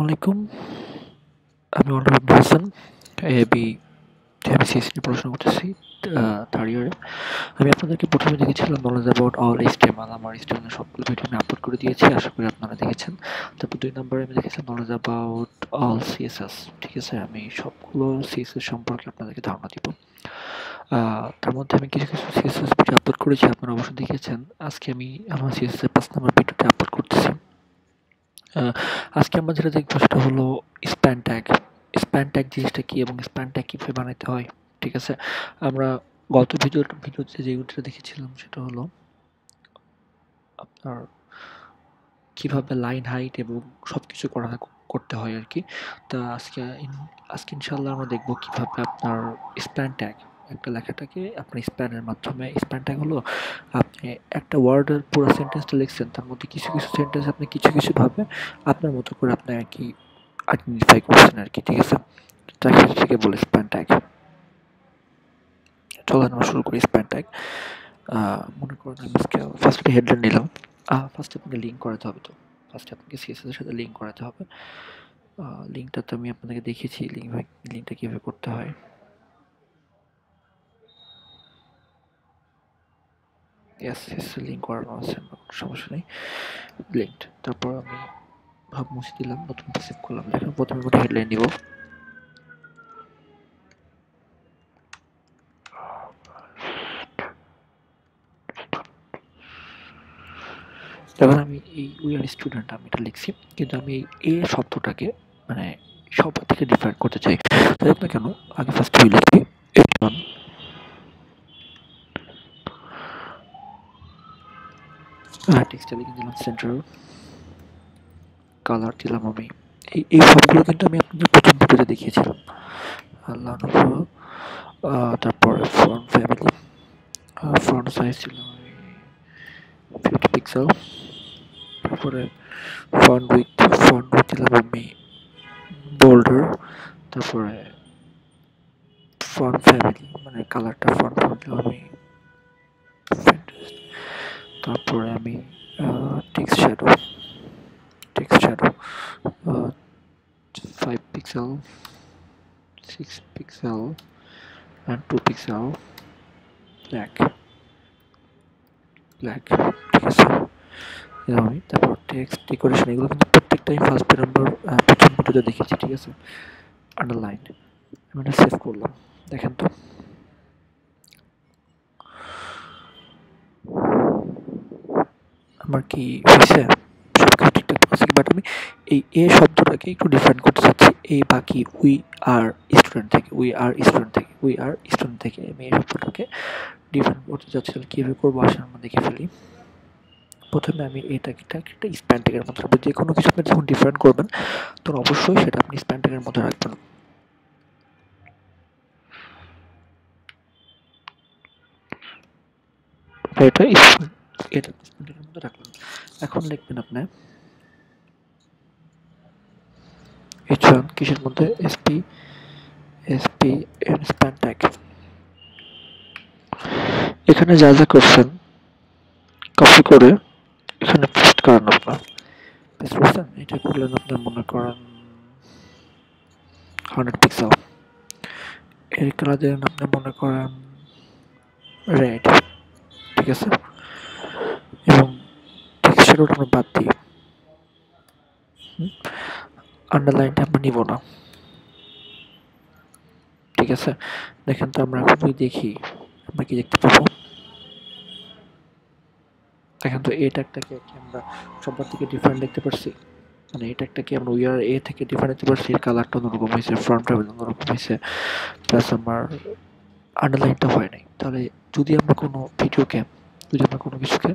আলাইকুম আমি অনুর আব্দুল হাসান এবি আমি পড়াশোনা করতেছি থার্ড ইয়ারে আমি আপনাদেরকে প্রথমে দেখেছিলাম নলেজ অ্যাবাউট অল এইচটিএমএল আমার স্টুডেন্টের সবগুলো ভিডিও আমি আপলোড করে দিয়েছি, আশা করি আপনারা দেখেছেন। তারপর দুই নম্বরে আমি দেখেছিলাম নলেজ অ্যাবাউট অল সিএসএস ঠিক আছে? আমি সবগুলো সিএসএস সম্পর্কে আপনাদেরকে ধারণা দিব। তার মধ্যে আমি কিছু কিছু সিএসএস ভিডিও আপলোড করেছি, আপনারা অবশ্যই দেখেছেন। আজকে আমি আমার সিএসএস পাঁচ নম্বর ভিডিওটা আপলোড আজকে আমরা যেটা দেখব সেটা হলো স্প্যান ট্যাগ স্প্যান ট্যাগ জিনিসটা কী এবং স্প্যান ট্যাগ কীভাবে বানাতে হয়, ঠিক আছে? আমরা গত ভিডিও ভিডিওতে যে ভিডিওটা দেখেছিলাম সেটা হলো আপনার কীভাবে লাইন হাইট এবং সব কিছু করা করতে হয় আর কি। তা আজকে আজকে ইনশাল্লাহ আমরা দেখব কীভাবে আপনার স্প্যান ট্যাগ একটা লেখাটাকে আপনার স্প্যানের মাধ্যমে স্প্যান ট্যাগ হলো আপনি একটা ওয়ার্ডের পুরো সেন্টেন্সটা লিখছেন, তার মধ্যে কিছু কিছু সেন্টেন্স আপনি কিছু কিছুভাবে আপনার মতো করে আপনি আর কি আইডেন্টিফাই করছেন আর কি, ঠিক আছে? থেকে বলে স্প্যান ট্যাগ চলো আমরা শুরু করি স্প্যান ট্যাগ মনে করেন আমি ফার্স্টে হেডলাইন নিলাম। ফার্স্টে আপনাকে লিঙ্ক করাতে হবে তো। ফার্স্টে আপনাকে সিএসএস এর সাথে লিঙ্ক করাতে হবে। লিঙ্কটা তো আমি আপনাকে দেখিয়েছি লিঙ্ক লিঙ্কটা কীভাবে করতে হয়। ইয়াস ইয়াস লিঙ্ক করানো আছে সমস্যা নেই। লিঙ্কড তারপর আমি ভাব মুছে দিলাম নতুন সেভ করলাম। দেখেন প্রথমে একটা হেডলাইন নিব? এখন আমি এই উই আর স্টুডেন্ট আমি এটা লিখছি। কিন্তু আমি এই এ শব্দটাকে মানে সব থেকে ডিফারেন্ট করতে চাই। তাই না কেন, আগে ফার্স্ট উই লিখি এইট ওয়ান টেক্সটটা লিখে দিলাম সেন্টার কালার দিলাম আমি এই এই সবগুলো কিন্তু আমি আপনাদের প্রথম ভিডিওতে দেখিয়েছিলাম। আল্লাহ তারপরে ফ্রন্ট ফ্যামিলি ফ্রন্ট সাইজ ছিল ফিফটি পিক্সেল তারপরে ফ্রন্ট উইথ ফ্রন্ট উইথ দিলাম আমি বোল্ডার তারপরে ফ্রন্ট ফ্যামিলি মানে কালারটা ফ্রন্ট ফ্রন্ট দিলাম আমি তারপরে আমি text shadow text shadow five pixel six pixel and two pixel black black ঠিক আছে? আমি, তারপর টেক্সট ডেকোরেশন এগুলো কিন্তু প্রত্যেকটাই ফার্স্ট নম্বর প্রথম ভিডিওতে দেখেছি, ঠিক আছে? আন্ডারলাইন আমি এটা সেভ করলাম, দেখেন তো? আমার কি হয়েছে? সব কিছু ঠিকঠাক আছে বাট আমি এই এ শব্দটাকে একটু ডিফারেন্ট করতে চাচ্ছি। এই বাকি উই আর স্টুডেন্ট থেকে উই আর স্টুডেন্ট থেকে উই আর স্টুডেন্ট থেকে আমি এই শব্দটাকে ডিফারেন্ট করতে চাচ্ছি। তাহলে কীভাবে করব? আসেন আমরা দেখে ফেলি। প্রথমে আমি এটাকে একটা স্প্যান ট্যাগের মধ্যে রাখব। যে কোনো কিছু আপনি যখন ডিফারেন্ট করবেন, তখন অবশ্যই সেটা আপনি স্প্যান ট্যাগের মধ্যে রাখবেন। এটা এটা মধ্যে রাখলাম। এখন লিখবেন আপনি এইচ ওয়ান কিসের মধ্যে? এসপি এসপি ট্যাগ এখানে যা যা করছেন কপি করে এখানে পেস্ট করেন আপনার। পেস্ট করছেন? এটা করলেন আপনার মনে করেন হান্ড্রেড পিক্সেল এর কালার দিলেন আপনি মনে করেন রেড ঠিক আছে? ওটা আমরা বাদ দিই আন্ডারলাইনটা আমরা নিব না। ঠিক আছে? দেখেন তো আমরা এখন যদি দেখি, আমরা কি দেখতে পাবো? দেখেন তো এই ট্যাগটাকে আমরা সবার থেকে ডিফারেন্ট দেখতে পারছি? মানে এই ট্যাগটাকে আমরা উইয়ার এ থেকে ডিফারেন্ট দেখতে পারছি? এর কালারটা অন্যরকম হয়েছে ফ্রন্ট ট্রাভেল অন্যরকম হয়েছে প্লাস আমার আন্ডারলাইনটা হয় নাই। তাহলে যদি আমরা কোনো ভিডিওকে যদি আমরা কোনো কিছুকে